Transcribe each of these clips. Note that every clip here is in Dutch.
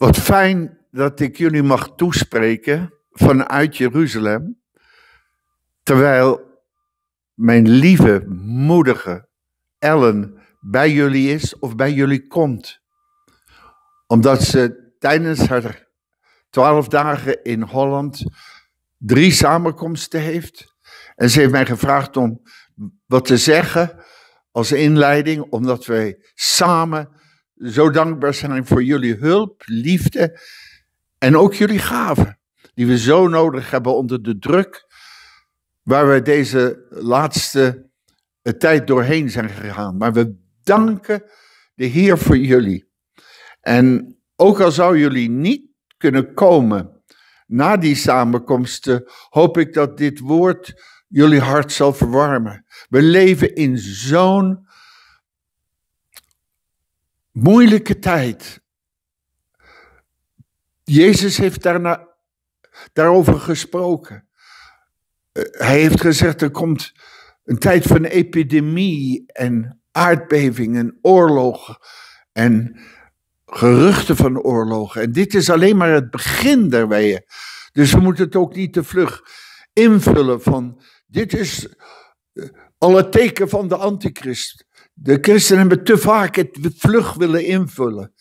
Wat fijn dat ik jullie mag toespreken vanuit Jeruzalem, terwijl mijn lieve, moedige Ellen bij jullie is of bij jullie komt. Omdat ze tijdens haar twaalf dagen in Holland drie samenkomsten heeft. En ze heeft mij gevraagd om wat te zeggen als inleiding, omdat wij samen zo dankbaar zijn voor jullie hulp, liefde en ook jullie gaven, die we zo nodig hebben onder de druk waar we deze laatste tijd doorheen zijn gegaan. Maar we danken de Heer voor jullie. En ook al zou jullie niet kunnen komen na die samenkomsten, hoop ik dat dit woord jullie hart zal verwarmen. We leven in zo'n moeilijke tijd. Jezus heeft daarna, daarover gesproken. Eh, hij heeft gezegd, er komt een tijd van epidemie en aardbeving en oorlog en geruchten van oorlogen. En dit is alleen maar het begin weeën. Dus we moeten het ook niet te vlug invullen van, dit is eh, alle teken van de antichrist. De christenen hebben te vaak het vlug willen invullen.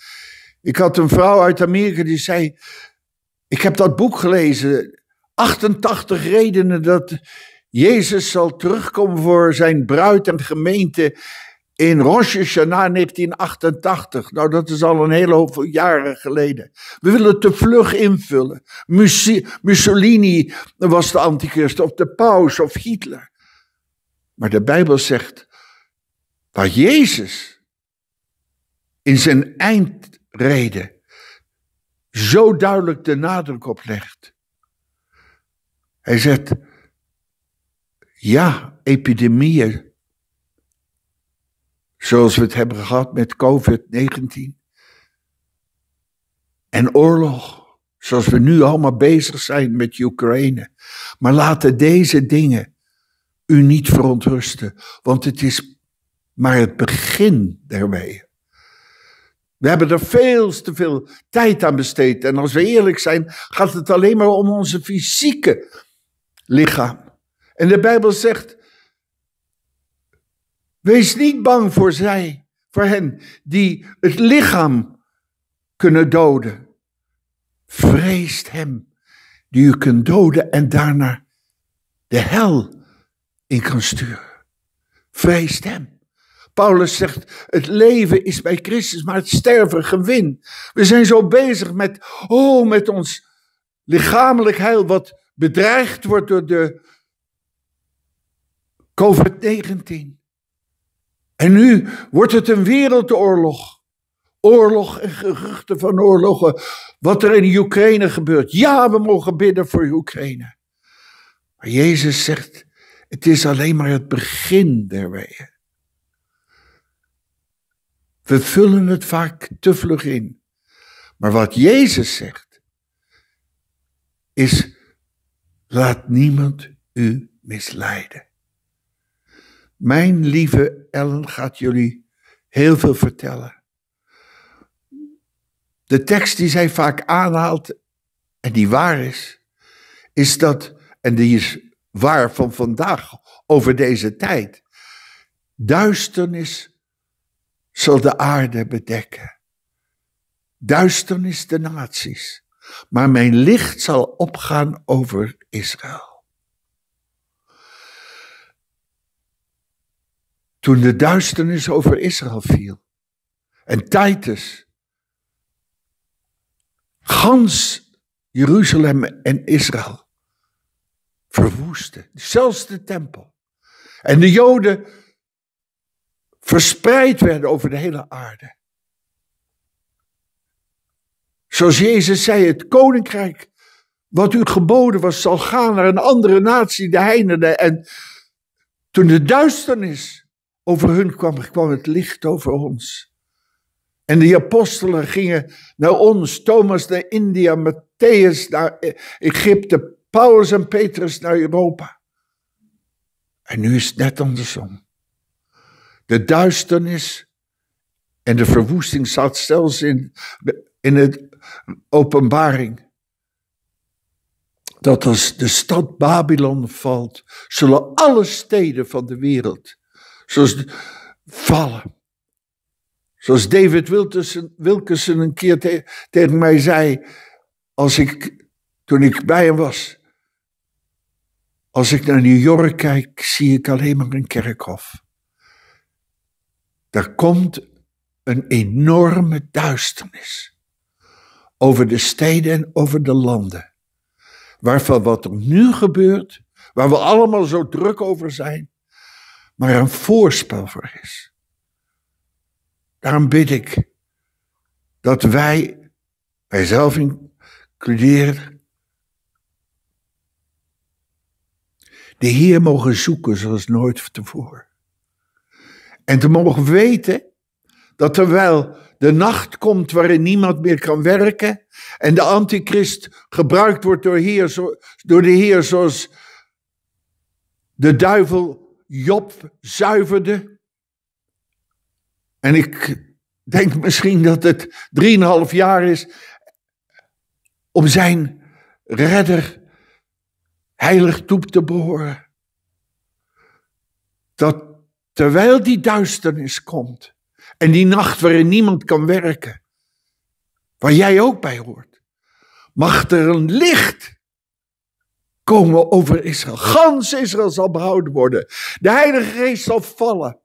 Ik had een vrouw uit Amerika die zei: Ik heb dat boek gelezen. 88 redenen dat Jezus zal terugkomen voor zijn bruid en gemeente in Rosh Hashanah 1988. Nou, dat is al een hele hoop jaren geleden. We willen te vlug invullen. Mussolini was de antichrist, of de paus, of Hitler. Maar de Bijbel zegt, waar Jezus in zijn eindreden zo duidelijk de nadruk op legt. Hij zegt, ja, epidemieën, zoals we het hebben gehad met COVID-19, en oorlog, zoals we nu allemaal bezig zijn met Oekraïne. Maar laten deze dingen u niet verontrusten, want het is maar het begin weeën. We hebben er veel te veel tijd aan besteed. En als we eerlijk zijn, gaat het alleen maar om onze fysieke lichaam. En de Bijbel zegt: Wees niet bang voor zij, voor hen die het lichaam kunnen doden. Vreest hem die u kunt doden en daarna de hel in kan sturen. Vreest hem. Paulus zegt, het leven is bij Christus, maar het sterven gewin. We zijn zo bezig met, oh, met ons lichamelijk heil, wat bedreigd wordt door de COVID-19. En nu wordt het een wereldoorlog. Oorlog en geruchten van oorlogen. Wat er in Oekraïne gebeurt. Ja, we mogen bidden voor Oekraïne. Maar Jezus zegt, het is alleen maar het begin der weeën. We vullen het vaak te vlug in. Maar wat Jezus zegt, is: laat niemand u misleiden. Mijn lieve Ellen gaat jullie heel veel vertellen. De tekst die zij vaak aanhaalt en die waar is, is dat, en die is waar van vandaag over deze tijd, duisternis zal de aarde bedekken. Duisternis de naties, maar mijn licht zal opgaan over Israël. Toen de duisternis over Israël viel en Titus gans Jeruzalem en Israël verwoestte, zelfs de tempel. En de Joden verspreid werden over de hele aarde. Zoals Jezus zei, het koninkrijk wat u geboden was, zal gaan naar een andere natie, de heidenen. En toen de duisternis over hun kwam, kwam het licht over ons. En de apostelen gingen naar ons, Thomas naar India, Matthäus naar Egypte, Paulus en Petrus naar Europa. En nu is het net andersom. De duisternis en de verwoesting zat zelfs in, in het openbaring. Dat als de stad Babylon valt, zullen alle steden van de wereld zoals vallen. Zoals David Wilkerson, een keer tegen mij zei, als ik, toen ik bij hem was. Als ik naar New York kijk, zie ik alleen maar een kerkhof. Er komt een enorme duisternis over de steden en over de landen. Waarvan wat er nu gebeurt, waar we allemaal zo druk over zijn, maar een voorspel voor is. Daarom bid ik dat wij, wij zelf includeren, de Heer mogen zoeken zoals nooit tevoren. En te mogen weten dat terwijl de nacht komt waarin niemand meer kan werken en de antichrist gebruikt wordt door, heer, door de Heer zoals de duivel Job zuiverde. En ik denk misschien dat het drieënhalf jaar is om zijn redder heilig toe te behoren. Dat terwijl die duisternis komt en die nacht waarin niemand kan werken, waar jij ook bij hoort, mag er een licht komen over Israël. Gans Israël zal behouden worden. De Heilige Geest zal vallen.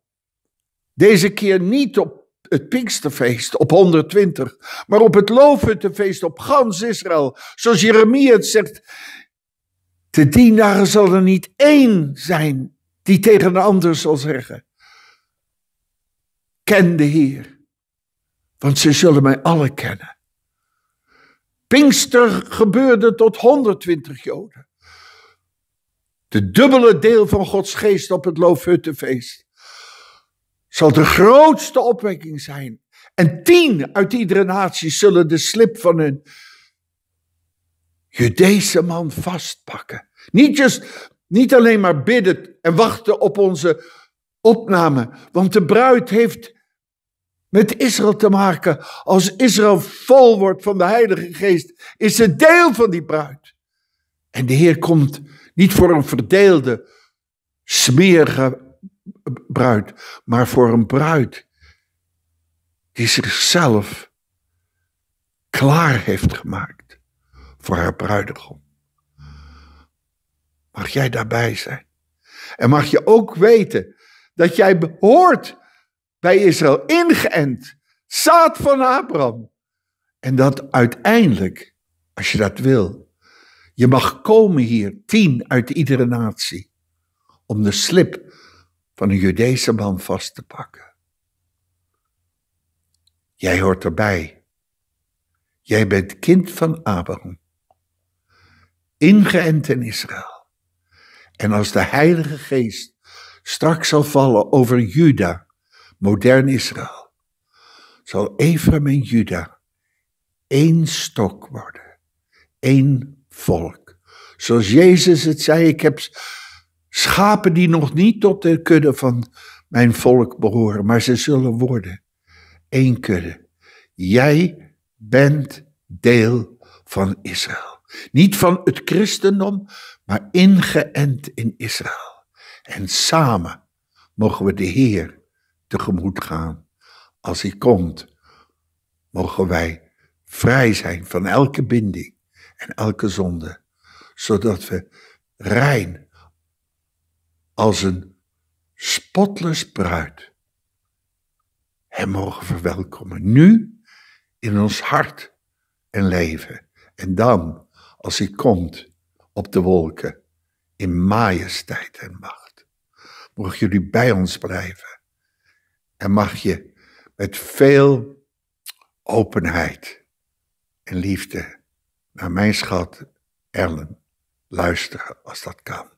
Deze keer niet op het Pinksterfeest op 120, maar op het Loofhuttenfeest op gans Israël. Zoals Jeremia het zegt, te tien dagen zal er niet één zijn die tegen de ander zal zeggen, ken de Heer, want ze zullen mij alle kennen. Pinkster gebeurde tot 120 Joden. De dubbele deel van Gods geest op het Loofhuttenfeest zal de grootste opwekking zijn. En tien uit iedere natie zullen de slip van hun Judese man vastpakken. Niet, just, niet alleen maar bidden en wachten op onze opname, want de bruid heeft met Israël te maken. Als Israël vol wordt van de Heilige Geest, is ze deel van die bruid. En de Heer komt niet voor een verdeelde, smerige bruid, maar voor een bruid die zichzelf klaar heeft gemaakt voor haar bruidegom. Mag jij daarbij zijn? En mag je ook weten dat jij behoort bij Israël, ingeënt, zaad van Abraham. En dat uiteindelijk, als je dat wil, je mag komen hier, tien uit iedere natie, om de slip van een Judese man vast te pakken. Jij hoort erbij. Jij bent kind van Abraham, ingeënt in Israël. En als de Heilige Geest straks zal vallen over Juda, modern Israël, zal Ephraim en Juda één stok worden, één volk. Zoals Jezus het zei, ik heb Schapen die nog niet tot de kudde van mijn volk behoren, maar ze zullen worden. Eén kudde. Jij bent deel van Israël. Niet van het christendom, maar ingeënt in Israël. En samen mogen we de Heer tegemoet gaan. Als hij komt, mogen wij vrij zijn van elke binding en elke zonde, zodat we rein als een spotless bruid hem mogen verwelkomen. Nu in ons hart en leven. En dan, als hij komt op de wolken, in majesteit en macht. Mogen jullie bij ons blijven. En mag je met veel openheid en liefde naar mijn schat Ellen luisteren als dat kan.